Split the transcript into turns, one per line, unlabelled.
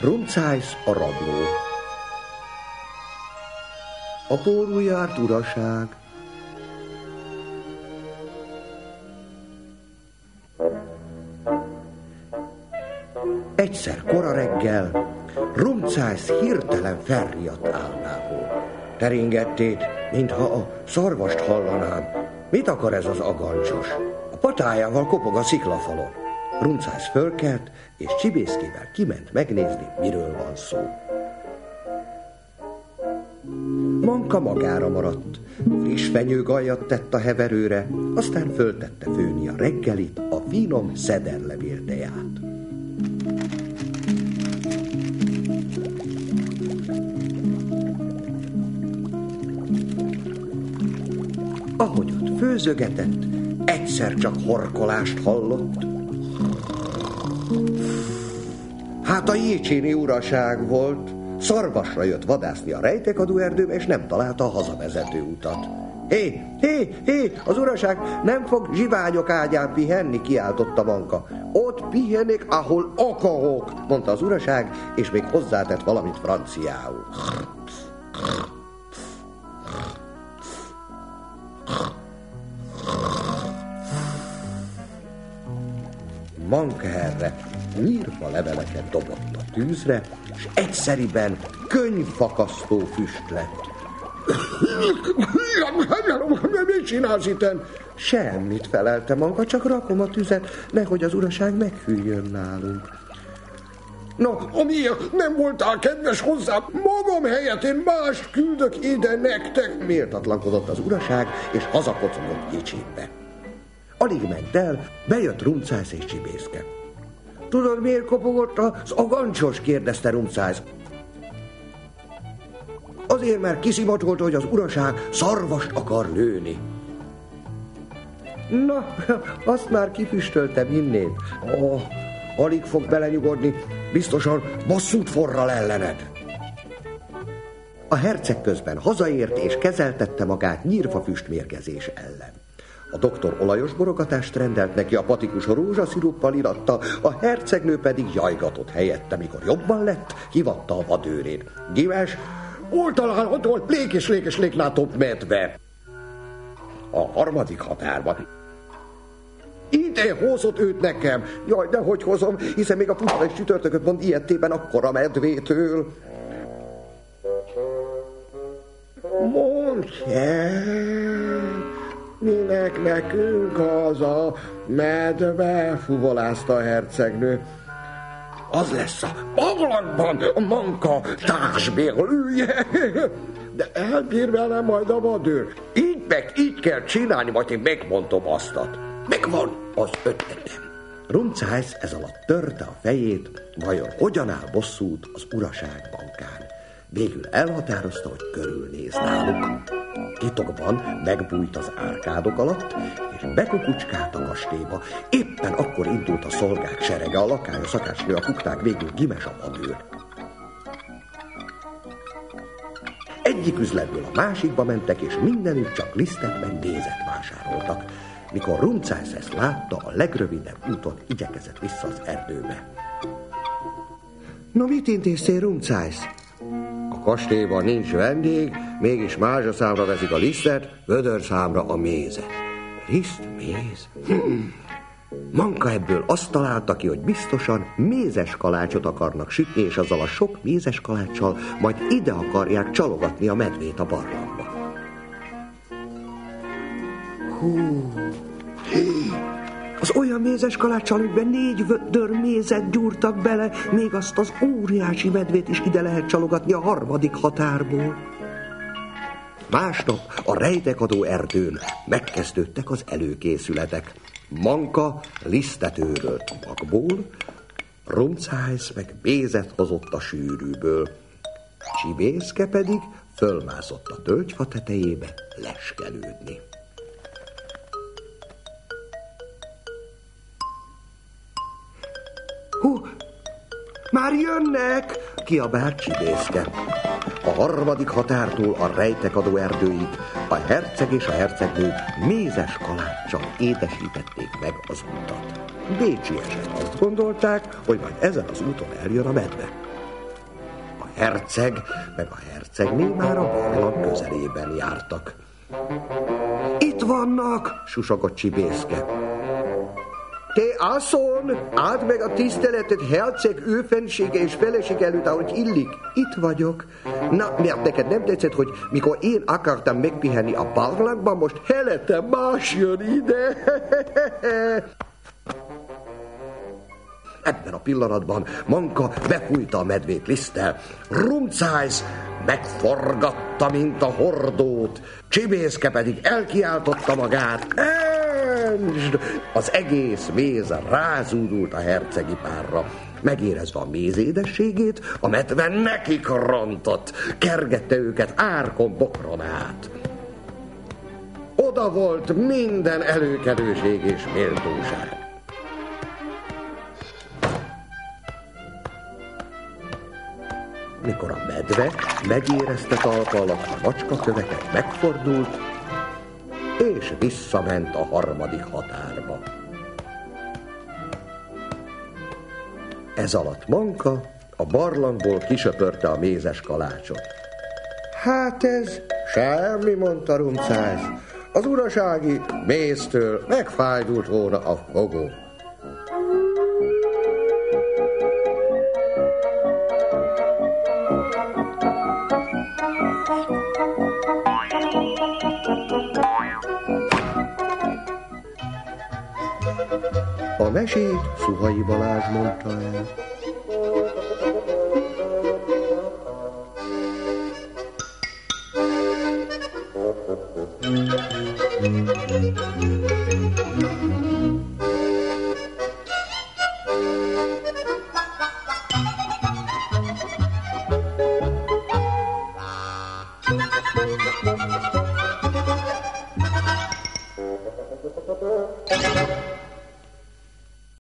Runcájsz a rabló. A pórul járt uraság. Egyszer kora reggel Rumcájsz hirtelen felriadt álmából. Teringettét, mintha a szarvast hallanám. Mit akar ez az agancsos? A patájával kopog a sziklafalon. Runcász fölkelt, és csibészkével kiment megnézni, miről van szó. Manka magára maradt, friss fenyőgajat tett a heverőre, aztán föltette főni a reggelit, a finom szederlevél teját. Ahogy ott főzögetett, egyszer csak horkolást hallott. Hát a jécséni uraság volt. Szarvasra jött vadászni a rejtekadó erdőbe, és nem találta a hazavezető utat. Hé, hé, hé, az uraság nem fog zsiványok ágyán pihenni, kiáltotta Manka. Ott pihenik, ahol akarok, mondta az uraság, és még hozzátett valamit franciául. Manka erre nyírva leveleket dobott a tűzre, és egyszeriben könyvfakasztó füst lett. Mit csinálsz itten? Semmit felelte Manka, csak rakom a tüzet, nehogy az uraság meghűljön nálunk. Na, amiért nem voltál kedves hozzá, magam helyett én mást küldök ide nektek, méltatlankodott az uraság, és hazakocogott Jicsénbe. Alig ment el, bejött Rumcász és Csibészke. Tudod, miért kopogott az agancsos? kérdezte Rumcász. Azért, mert kiszivatolt, hogy az uraság szarvast akar lőni. Na, azt már kifüstöltem innét. Oh, alig fog belenyugodni, biztosan bosszút forral ellened. A herceg közben hazaért és kezeltette magát nyírfa füstmérgezés ellen. A doktor olajos borogatást rendelt neki, a patikus rózsasziruppal iratta, a hercegnő pedig jajgatott helyette, mikor jobban lett, hivatta a vadőrét. Gives, hol található lék és lék és léklátóbb medve? A harmadik határban. Ide hozott őt nekem. Jaj, de hogy hozom, hiszen még a puszta és csütörtököt mond ilyettében akkora medvétől. Mondj el! Minek nekünk az a medve, fuvolázta a hercegnő. Az lesz a ablakban a manka társbérlője. De elbír vele majd a vadőr. Így meg így kell csinálni, majd én megmondom aztat. Megvan az ötletem. Runcájsz ez alatt törte a fejét, vajon hogyan áll bosszút az uraság bankán. Végül elhatározta, hogy körülnéz náluk. Titokban megbújt az árkádok alatt, és bekukucskált a kastélyba. Éppen akkor indult a szolgák serege, a lakály, a szakácsnő, a kukták, végül Gimes a vadőr. Egyik üzletből a másikba mentek, és mindenütt csak lisztet meg nézet vásároltak. Mikor Runcász ezt látta, a legrövidebb úton igyekezett vissza az erdőbe. No, mit intéztél, Runcász? Kastélyban nincs vendég, mégis mázsa számra veszik a lisztet, vödör számra a mézet. Liszt, méz? Manka ebből azt találta ki, hogy biztosan mézes kalácsot akarnak sütni, és azzal a sok mézes kaláccsal majd ide akarják csalogatni a medvét a barlangba. Hú, az olyan mézes kaláccsal, amiben négy vödör mézet gyúrtak bele, még azt az óriási medvét is ide lehet csalogatni a harmadik határból. Másnap a rejtekadó erdőn megkezdődtek az előkészületek. Manka lisztet őrölt magból, Rumcájsz meg bézet hozott a sűrűből. Csibészke pedig fölmászott a tölgyfa tetejébe leskelődni. Hú, már jönnek! kiabált csibészke. A harmadik határtól a rejtekadó erdőig a herceg és a hercegnő mézes kaláccsal édesítették meg az utat. Bécsiesek azt gondolták, hogy majd ezen az úton eljön a medve. herceg meg a hercegné már a barlang közelében jártak. Itt vannak, susogott Csibészke. Te asszony, áld meg a tiszteletet herceg őfensége és feleség előtt, ahogy illik. Itt vagyok. Na, mert neked nem tetszett, hogy mikor én akartam megpihenni a barlangban, most helette más jön ide. Ebben a pillanatban Manka befújta a medvét liszttel. Rumcájsz megforgatta, mint a hordót. Csibészke pedig elkiáltotta magát. Ensd! Az egész méz rázúdult a hercegi párra. Megérezve a méz édességét, a medve nekik rontott, kergette őket árkon bokron át. Oda volt minden előkelőség és méltóság. mikor a medve megérezte talpa alatt a macskaköveket, megfordult, és visszament a harmadik határba. Ez alatt Manka a barlangból kisöpörte a mézes kalácsot. Hát ez semmi, mondta Rumcász. Az urasági méztől megfájdult volna a fogó. Mesét Szuhai Balázs mondta el.